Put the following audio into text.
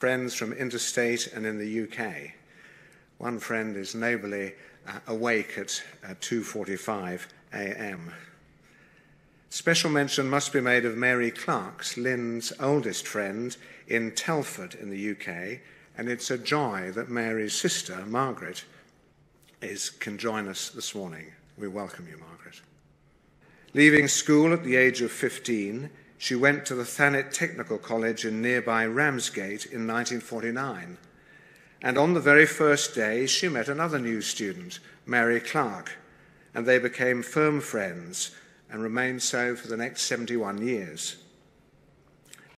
friends from interstate and in the UK. One friend is nobly uh, awake at uh, 2:45 a.m. Special mention must be made of Mary Clarks, Lynn's oldest friend in Telford in the UK, and it's a joy that Mary's sister, Margaret, is, can join us this morning. We welcome you, Margaret. Leaving school at the age of 15, she went to the Thanet Technical College in nearby Ramsgate in 1949. And on the very first day, she met another new student, Mary Clark, and they became firm friends and remained so for the next 71 years.